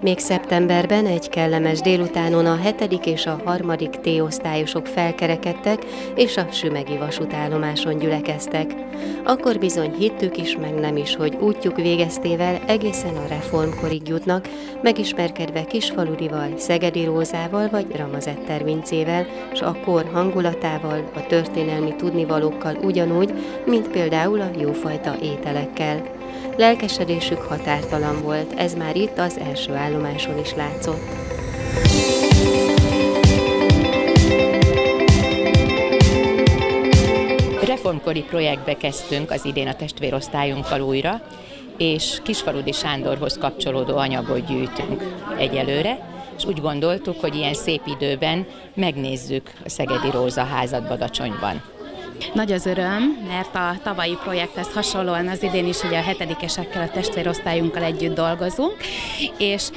Még szeptemberben egy kellemes délutánon a hetedik és a harmadik T-osztályosok felkerekedtek, és a sümegi vasútállomáson gyülekeztek. Akkor bizony hittük is, meg nem is, hogy útjuk végeztével egészen a reformkorig jutnak, megismerkedve Kisfaludival, Szegedi Rózával vagy Ramazetter Vincével, s a hangulatával, a történelmi tudnivalókkal ugyanúgy, mint például a jófajta ételekkel. Lelkesedésük határtalan volt, ez már itt az első állomáson is látszott. Reformkori projektbe kezdtünk az idén a testvérosztályunkkal újra, és Kisfaludi Sándorhoz kapcsolódó anyagot gyűjtünk egyelőre, és úgy gondoltuk, hogy ilyen szép időben megnézzük a Szegedi Róza házat Badacsonyban. Nagy az öröm, mert a tavalyi projekthez hasonlóan az idén is ugye a hetedikesekkel, a testvérosztályunkkal együtt dolgozunk, és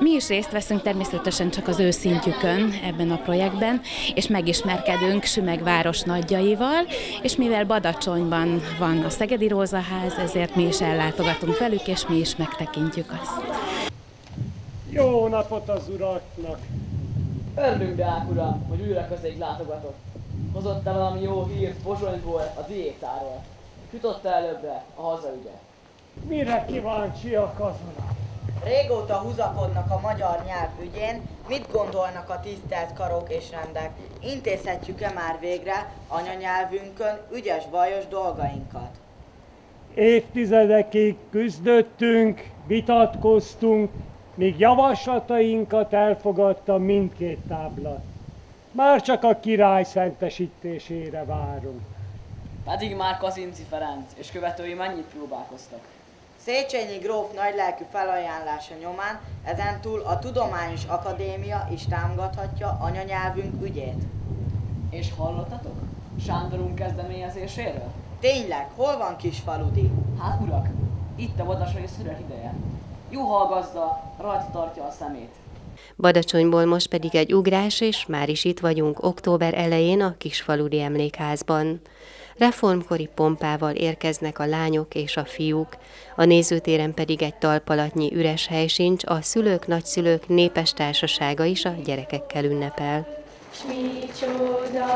mi is részt veszünk természetesen csak az ő szintjükön ebben a projektben, és megismerkedünk Sümeg város nagyjaival, és mivel Badacsonyban van a Szegedi Rózaház, ezért mi is ellátogatunk velük, és mi is megtekintjük azt. Jó napot az uraknak! Örülünk, Deák uram, hogy újra közéig látogatott. Hozott-e valami jó hírt Pozsonyból, a diétáról? Jutott-e előbbre a hazaügye? Mire kíváncsiak az urak? Régóta húzakodnak a magyar nyelv ügyén, mit gondolnak a tisztelt karok és rendek? Intézhetjük-e már végre anyanyelvünkön ügyes bajos dolgainkat? Évtizedekig küzdöttünk, vitatkoztunk, míg javaslatainkat elfogadta mindkét táblat. Már csak a király szentesítésére várunk. Pedig már Kazinci Ferenc és követői mennyit próbálkoztak? Széchenyi gróf nagylelkű felajánlása nyomán ezentúl a Tudományos Akadémia is támogathatja anyanyelvünk ügyét. És hallottatok? Sándorunk kezdeményezéséről? Tényleg, hol van Kisfaludi? Hát urak, itt a vadasai szület ideje. Jó hallgazda, rajta tartja a szemét. Badacsonyból most pedig egy ugrás, és már is itt vagyunk október elején a Kisfaludi Emlékházban. Reformkori pompával érkeznek a lányok és a fiúk, a nézőtéren pedig egy talpalatnyi üres hely sincs, a szülők, nagyszülők népes társasága is a gyerekekkel ünnepel. Micsoda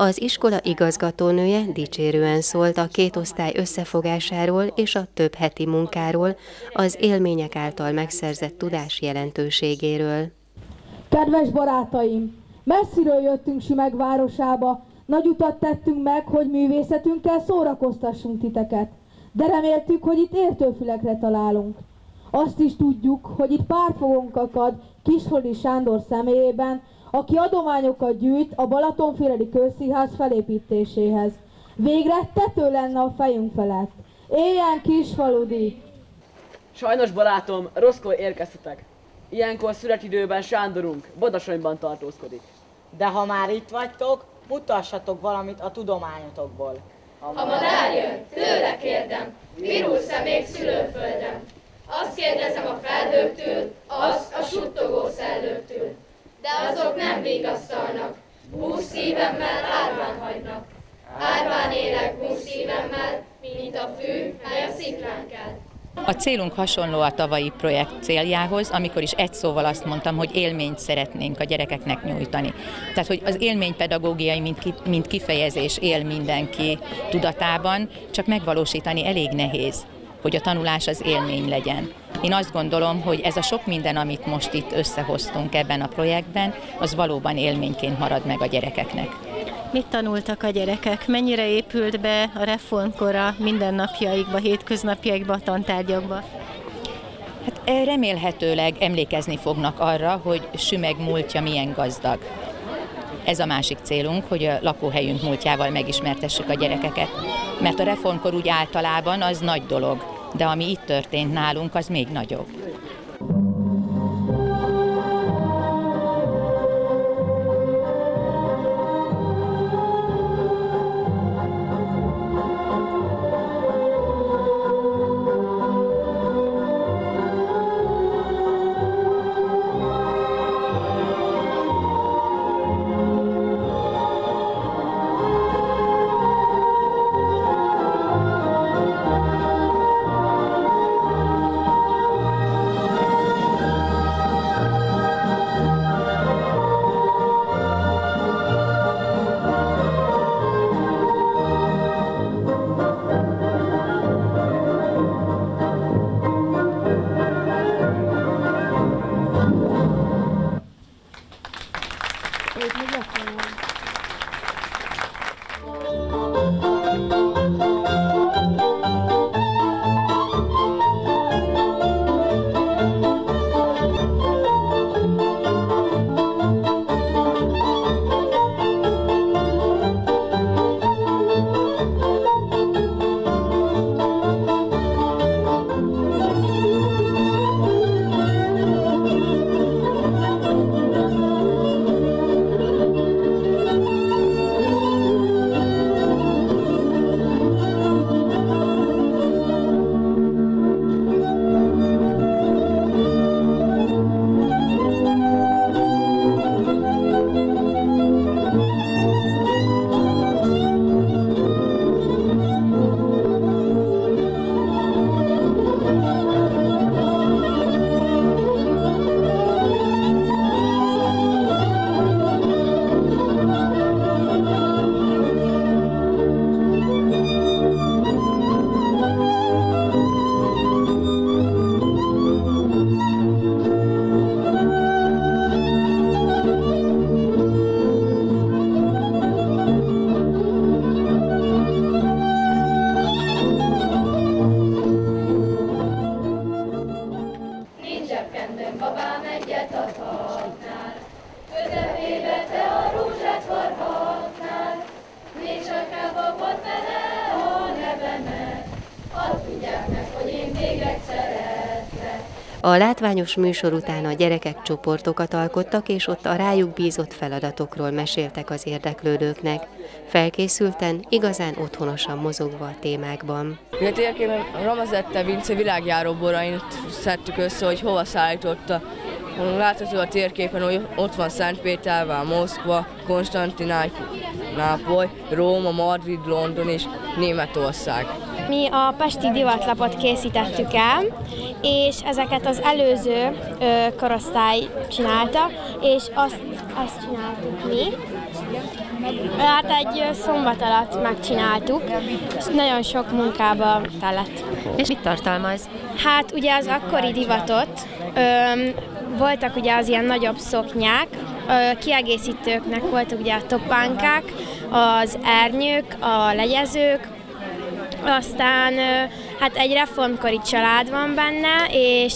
Az iskola igazgatónője dicsérően szólt a két osztály összefogásáról és a több heti munkáról, az élmények által megszerzett tudás jelentőségéről. Kedves barátaim! Messziről jöttünk Sümeg városába, nagy utat tettünk meg, hogy művészetünkkel szórakoztassunk titeket. De reméltük, hogy itt értőfülekre találunk. Azt is tudjuk, hogy itt pártfogónk akad Kisholdi Sándor személyében, aki adományokat gyűjt a Balatonfüredi Közszínház felépítéséhez. Végre tető lenne a fejünk felett. Éljen Kisfaludi! Sajnos barátom, rosszkor érkeztetek. Ilyenkor születidőben Sándorunk Bodasonyban tartózkodik. De ha már itt vagytok, mutassatok valamit a tudományotokból. Ha madár jön, tőle kérdem, virulsz-e még szülőföldem? Azt kérdezem a felhőktől, azt a suttogó szellőktől de azok nem vigasztalnak. Húsz szívemmel árván hagynak. Árván élek húsz szívemmel, mint a fű, mely a sziklán kell. A célunk hasonló a tavalyi projekt céljához, amikor is egy szóval azt mondtam, hogy élményt szeretnénk a gyerekeknek nyújtani. Tehát, hogy az élménypedagógiai, mint, mint kifejezés él mindenki tudatában, csak megvalósítani elég nehéz hogy a tanulás az élmény legyen. Én azt gondolom, hogy ez a sok minden, amit most itt összehoztunk ebben a projektben, az valóban élményként marad meg a gyerekeknek. Mit tanultak a gyerekek? Mennyire épült be a reformkora mindennapjaikba, hétköznapjaikba, a tantárgyakba? Hát eh, remélhetőleg emlékezni fognak arra, hogy Sümeg múltja milyen gazdag. Ez a másik célunk, hogy a lakóhelyünk múltjával megismertessük a gyerekeket. Mert a reformkor úgy általában az nagy dolog, de ami itt történt nálunk, az még nagyobb. A látványos műsor után a gyerekek csoportokat alkottak, és ott a rájuk bízott feladatokról meséltek az érdeklődőknek. Felkészülten, igazán otthonosan mozogva a témákban. Mi a térképen Ramazette Vince világjáró szedtük össze, hogy hova szállította. Látható a térképen, hogy ott van Szentpétervár, Moszkva, Konstantinápoly, Róma, Madrid, London és Németország. Mi a Pesti divatlapot készítettük el, és ezeket az előző ö, korosztály csinálta, és azt, azt csináltuk mi. Hát egy szombat alatt megcsináltuk, és nagyon sok munkába telett. És mit tartalmaz? Hát ugye az akkori divatot, ö, voltak ugye az ilyen nagyobb szoknyák, ö, kiegészítőknek voltak ugye a topánkák, az ernyők, a legyezők, aztán hát egy reformkori család van benne, és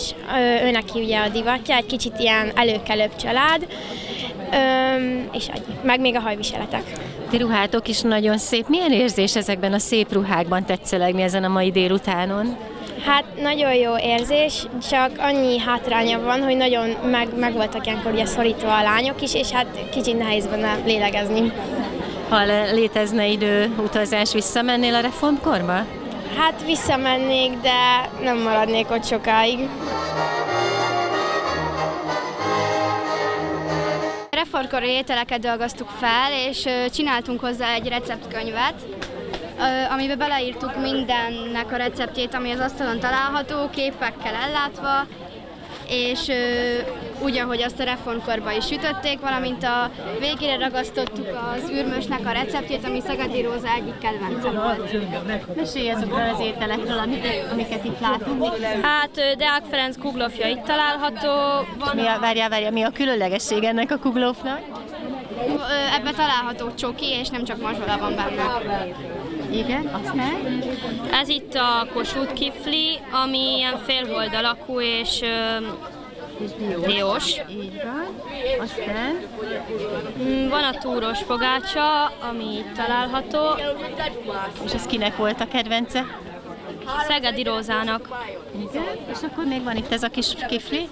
ő neki ugye a divatja, egy kicsit ilyen előkelőbb család, és. Meg még a hajviseletek. Ti ruhátok is nagyon szép. Milyen érzés ezekben a szép ruhákban tetszelegni ezen a mai délutánon? Hát nagyon jó érzés, csak annyi hátránya van, hogy nagyon meg, meg voltak ilyenkor ugye szorítva a lányok is, és hát kicsit nehéz benne lélegezni. Ha létezne idő utazás, visszamennél a reformkorba? Hát visszamennék, de nem maradnék ott sokáig. Reformkori ételeket dolgoztuk fel, és csináltunk hozzá egy receptkönyvet, amiben beleírtuk mindennek a receptjét, ami az asztalon található, képekkel ellátva, és úgy, ahogy azt a reformkorba is sütötték, valamint a végére ragasztottuk az űrmösnek a receptjét, ami Szegedi Róza egyik kedvence volt. Mesélj azokról az ételekről, amiket, amiket itt látunk. Hát Deák Ferenc kuglofja itt található. Mi a, várjál, várjál, mi a különlegesség ennek a kuglófnak? Ebben található csoki, és nem csak mazsola van benne. Igen, aztán? Ez itt a Kossuth kifli, ami ilyen félhold alakú és diós. Így van. Aztán? Mm, van a túros fogácsa, ami itt található. És ez kinek volt a kedvence? Szegedi Rózának. Igen, és akkor még van itt ez a kis kifli?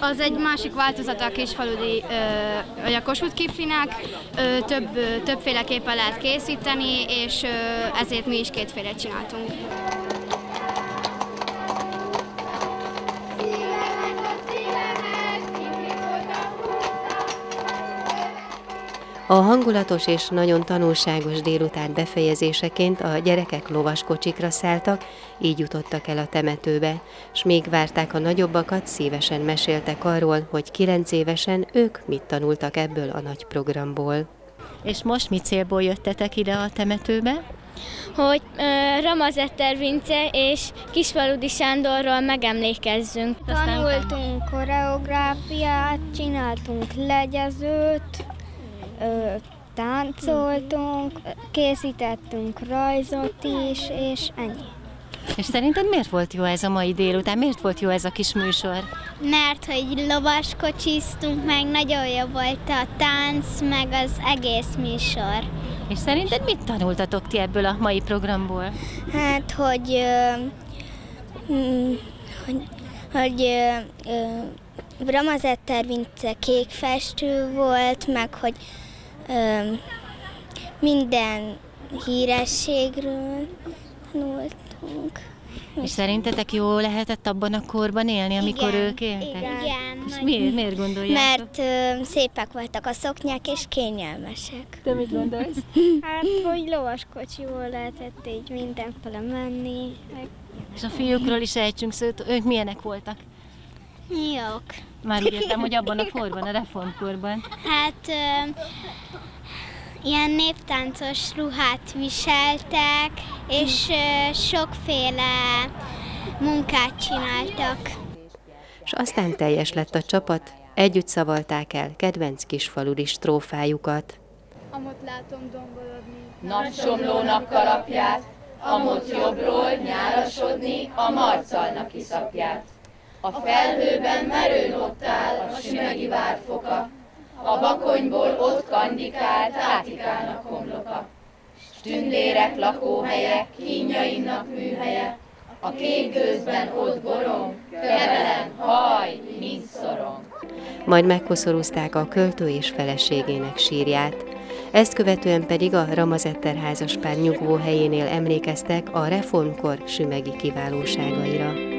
Az egy másik változata a kisfaludi, vagy a Kossuth kiflinek, több, többféleképpen lehet készíteni, és ezért mi is kétféle csináltunk. A hangulatos és nagyon tanulságos délután befejezéseként a gyerekek lovaskocsikra szálltak, így jutottak el a temetőbe, s még várták a nagyobbakat, szívesen meséltek arról, hogy kilenc évesen ők mit tanultak ebből a nagy programból. És most mi célból jöttetek ide a temetőbe? Hogy uh, Ramazetter Vince és Kisvaludi Sándorról megemlékezzünk. Tanultunk koreográfiát, csináltunk legyezőt, táncoltunk, készítettünk rajzot is, és ennyi. És szerinted miért volt jó ez a mai délután? Miért volt jó ez a kis műsor? Mert hogy lovaskocsiztunk, meg nagyon jó volt a tánc, meg az egész műsor. És szerinted mit tanultatok ti ebből a mai programból? Hát, hogy, ö, hm, hogy, hogy ö, ö, Bramazetter Vince kék festő volt, meg hogy ö, minden hírességről tanultunk. És szerintetek jó lehetett abban a korban élni, amikor igen, ők éltek? Igen. És miért, miért gondolják? Mert ö, szépek voltak a szoknyák, és kényelmesek. Te mit gondolsz? hát, hogy lovaskocsiból lehetett így mindenfele menni. Meg... És a fiúkról is ejtsünk szót, ők milyenek voltak? Jók. Már úgy értem, hogy abban a korban, a reformkorban. Hát ö, ilyen néptáncos ruhát viseltek, és ö, sokféle munkát csináltak. És aztán teljes lett a csapat, együtt szavalták el kedvenc kisfaludi strófájukat. Amott látom domborodni. Nagy somlónak kalapját, amott jobbról nyárasodni a marcalnak iszapját. A felhőben merőn ott áll a sümegi várfoka, a bakonyból ott kandikált átikálnak homloka. S tündérek lakóhelye, kínjainnak műhelye, a kék gőzben ott gorong, kevelen, haj, mint szorong. Majd megkoszorúzták a költő és feleségének sírját. Ezt követően pedig a Ramazetter házaspár nyugvó helyénél emlékeztek a reformkor sümegi kiválóságaira.